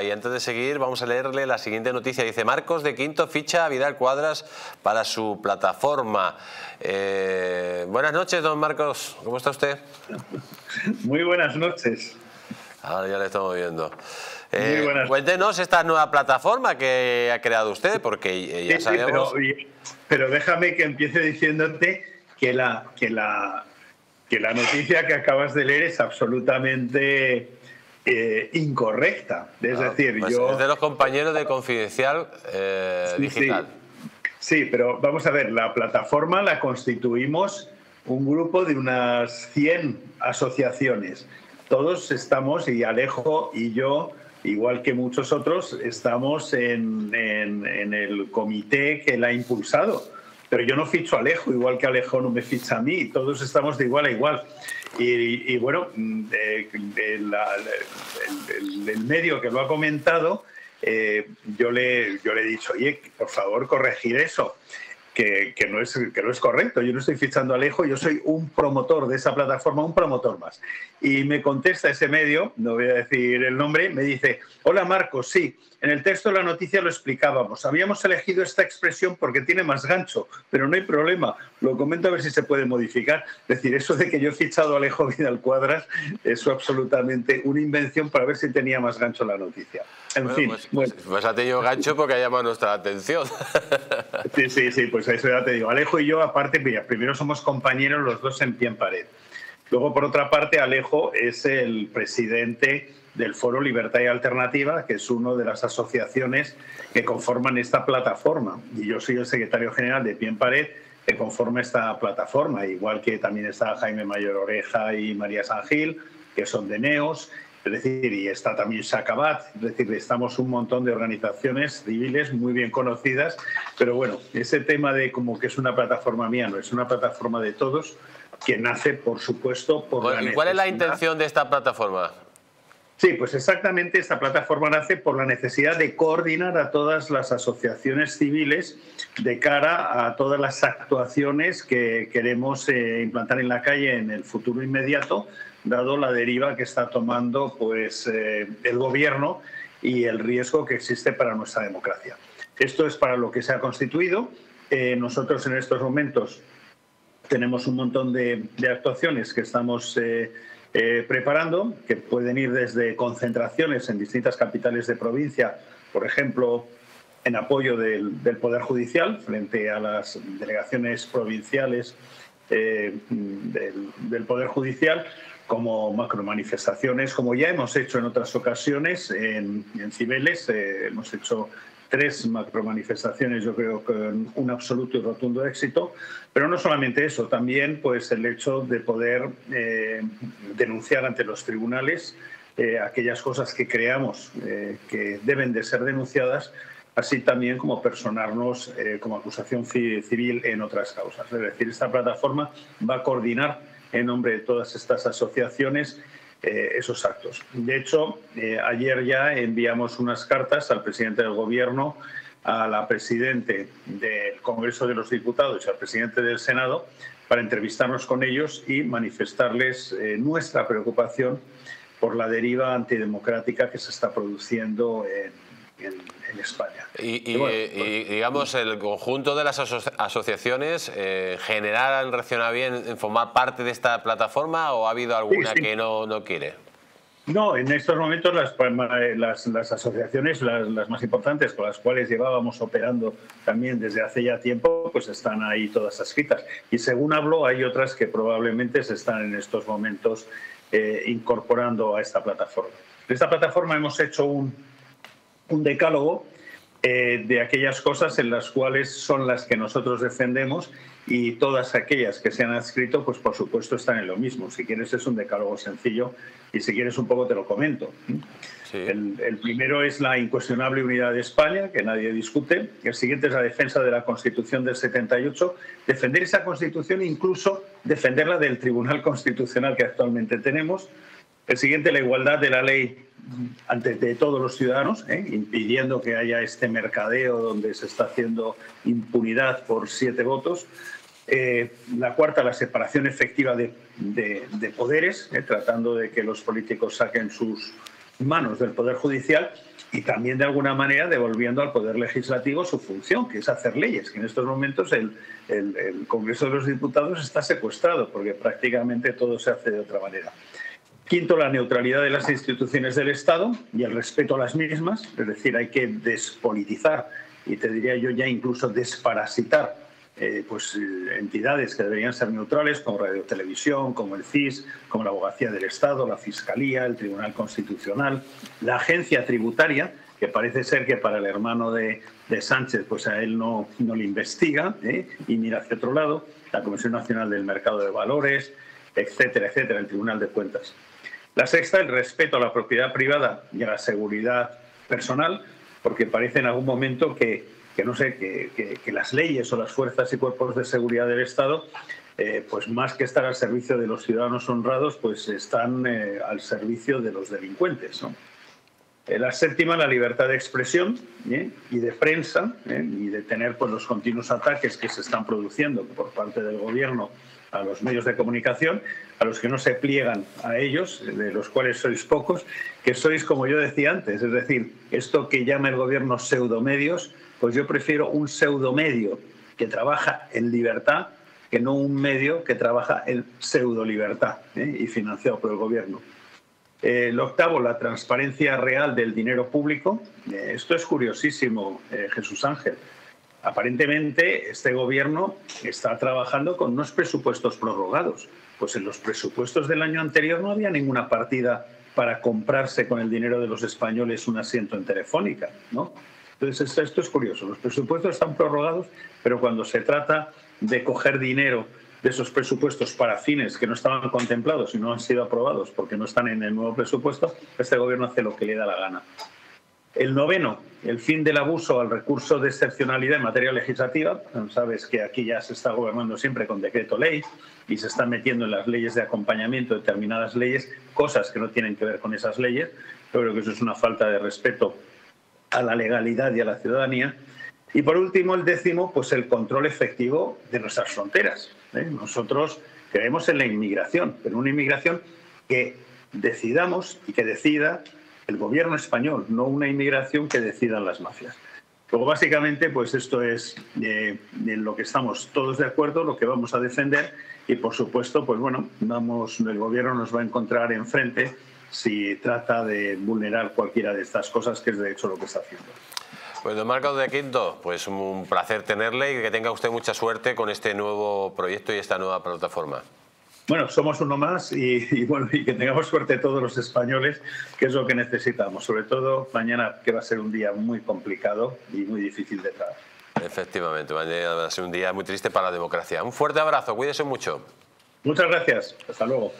Y antes de seguir, vamos a leerle la siguiente noticia. Dice, Marcos de Quinto ficha a Vidal Cuadras para su plataforma. Eh, buenas noches, don Marcos. ¿Cómo está usted? Muy buenas noches. Ahora ya le estamos viendo. Eh, cuéntenos esta nueva plataforma que ha creado usted, porque ya sabemos... pero, déjame que empiece diciéndote que la, que, la, que la noticia que acabas de leer es absolutamente eh, incorrecta. Es ah, decir, pues yo... Es de los compañeros de Confidencial eh, Digital. Sí. pero vamos a ver, la plataforma la constituimos un grupo de unas 100 asociaciones. Todos estamos, y Alejo y yo, igual que muchos otros, estamos en, en el comité que la ha impulsado pero yo no ficho a Alejo, igual que Alejo no me ficha a mí, todos estamos de igual a igual. Y, bueno, mm, el, medio que lo ha comentado, eh, yo, le, yo le he dicho, oye, por favor, corregir eso. Que, que, no es, que no es correcto. Yo no estoy fichando a Alejo, yo soy un promotor de esa plataforma, un promotor más. Y me contesta ese medio, no voy a decir el nombre, me dice, hola Marcos, sí, en el texto de la noticia lo explicábamos. Habíamos elegido esta expresión porque tiene más gancho, pero no hay problema. Lo comento a ver si se puede modificar. Es decir, eso de que yo he fichado a Alejo Vidal Cuadras, eso absolutamente una invención para ver si tenía más gancho la noticia. En fin. Pues, pues, pues, ha tenido gancho porque ha llamado nuestra atención. Sí, sí, sí, pues eso ya te digo. Alejo y yo, aparte, primero somos compañeros los dos en pie pared. Luego, por otra parte, Alejo es el presidente del Foro Libertad y Alternativa, que es una de las asociaciones que conforman esta plataforma. Y yo soy el secretario general de Pie Pared, que conforma esta plataforma, igual que también está Jaime Mayor Oreja y María San Gil, que son de NEOS, es decir, y está también Sacabat, es decir, estamos un montón de organizaciones civiles muy bien conocidas, pero bueno, ese tema de como que es una plataforma mía, no es una plataforma de todos, que nace, por supuesto, por la ¿Cuál es la intención de esta plataforma? Sí, pues exactamente esta plataforma nace por la necesidad de coordinar a todas las asociaciones civiles de cara a todas las actuaciones que queremos eh, implantar en la calle en el futuro inmediato, dado la deriva que está tomando pues, eh, el gobierno y el riesgo que existe para nuestra democracia. Esto es para lo que se ha constituido. Eh, nosotros en estos momentos tenemos un montón de, actuaciones que estamos eh, preparando, que pueden ir desde concentraciones en distintas capitales de provincia, por ejemplo, en apoyo del, Poder Judicial frente a las delegaciones provinciales eh, del, Poder Judicial, como macromanifestaciones, como ya hemos hecho en otras ocasiones en, Cibeles, eh, hemos hecho tres macromanifestaciones, yo creo que un absoluto y rotundo éxito, pero no solamente eso, también pues el hecho de poder eh, denunciar ante los tribunales eh, aquellas cosas que creamos eh, que deben de ser denunciadas, así también como personarnos como acusación civil en otras causas. Es decir, esta plataforma va a coordinar en nombre de todas estas asociaciones eh, esos actos. De hecho, eh, ayer ya enviamos unas cartas al presidente del Gobierno, a la presidente del Congreso de los Diputados y al presidente del Senado para entrevistarnos con ellos y manifestarles eh, nuestra preocupación por la deriva antidemocrática que se está produciendo en, en España. Y, pues digamos, el conjunto de las asociaciones, eh, ¿general han reaccionado bien en formar parte de esta plataforma o ha habido alguna que no, no, quiere? No, en estos momentos las, las, las asociaciones, las, las, más importantes, con las cuales llevábamos operando también desde hace ya tiempo, pues están ahí todas escritas. Y según hablo, hay otras que probablemente se están en estos momentos eh, incorporando a esta plataforma. En esta plataforma hemos hecho un, un decálogo eh, de aquellas cosas en las cuales son las que nosotros defendemos y todas aquellas que se han adscrito, pues por supuesto están en lo mismo. Si quieres es un decálogo sencillo y si quieres un poco te lo comento. El, el, primero es la incuestionable unidad de España, que nadie discute. El siguiente es la defensa de la Constitución del 78. Defender esa Constitución, incluso defenderla del Tribunal Constitucional que actualmente tenemos. El siguiente, la igualdad de la ley ante todos los ciudadanos, ¿eh? impidiendo que haya este mercadeo donde se está haciendo impunidad por siete votos. Eh, la cuarta, la separación efectiva de, poderes, ¿eh? tratando de que los políticos saquen sus manos del Poder Judicial. y también de alguna manera devolviendo al Poder Legislativo su función, que es hacer leyes, que en estos momentos el, Congreso de los Diputados está secuestrado porque prácticamente todo se hace de otra manera. Quinto, la neutralidad de las instituciones del Estado y el respeto a las mismas, es decir, hay que despolitizar y te diría yo ya incluso desparasitar eh, pues, eh, entidades que deberían ser neutrales, como Radio Televisión, como el CIS, como la Abogacía del Estado, la Fiscalía, el Tribunal Constitucional, la Agencia Tributaria, que parece ser que para el hermano de, Sánchez, pues a él no, no le investiga ¿eh? y mira hacia otro lado, la Comisión Nacional del Mercado de Valores, etcétera, etcétera, el Tribunal de Cuentas. La sexta, el respeto a la propiedad privada y a la seguridad personal, porque parece en algún momento que que no sé, que, las leyes o las fuerzas y cuerpos de seguridad del Estado, eh, pues más que estar al servicio de los ciudadanos honrados, pues están eh, al servicio de los delincuentes. Eh, la séptima, la libertad de expresión y de prensa y de tener pues, los continuos ataques que se están produciendo por parte del gobierno a los medios de comunicación, a los que no se pliegan a ellos, de los cuales sois pocos, que sois, como yo decía antes, es decir, esto que llama el gobierno pseudomedios, pues yo prefiero un pseudomedio que trabaja en libertad que no un medio que trabaja en pseudo libertad ¿eh? y financiado por el gobierno. Eh, el octavo, la transparencia real del dinero público. Eh, esto es curiosísimo, Jesús Ángel. Aparentemente, este gobierno está trabajando con unos presupuestos prorrogados. Pues en los presupuestos del año anterior no había ninguna partida para comprarse con el dinero de los españoles un asiento en Telefónica, ¿no? Entonces, esto, es curioso. Los presupuestos están prorrogados, pero cuando se trata de coger dinero de esos presupuestos para fines que no estaban contemplados y no han sido aprobados porque no están en el nuevo presupuesto, este gobierno hace lo que le da la gana. El noveno, el fin del abuso al recurso de excepcionalidad en materia legislativa. Sabes que aquí ya se está gobernando siempre con decreto ley y se están metiendo en las leyes de acompañamiento determinadas leyes, cosas que no tienen que ver con esas leyes. Yo creo que eso es una falta de respeto a la legalidad y a la ciudadanía. Y por último, el décimo, pues el control efectivo de nuestras fronteras. ¿eh? Nosotros creemos en la inmigración, pero una inmigración que decidamos y que decida el gobierno español, no una inmigración que decidan las mafias. Luego, básicamente, pues esto es eh, en lo que estamos todos de acuerdo, lo que vamos a defender y, por supuesto, pues bueno, vamos, el gobierno nos va a encontrar enfrente si trata de vulnerar cualquiera de estas cosas, que es de hecho lo que está haciendo. Pues don Marcos de Quinto, pues un placer tenerle y que tenga usted mucha suerte con este nuevo proyecto y esta nueva plataforma. Bueno, somos uno más y, bueno, y que tengamos suerte todos los españoles, que es lo que necesitamos. Sobre todo mañana, que va a ser un día muy complicado y muy difícil de tratar. Efectivamente, mañana va a ser un día muy triste para la democracia. Un fuerte abrazo, cuídese mucho. Muchas gracias, hasta luego.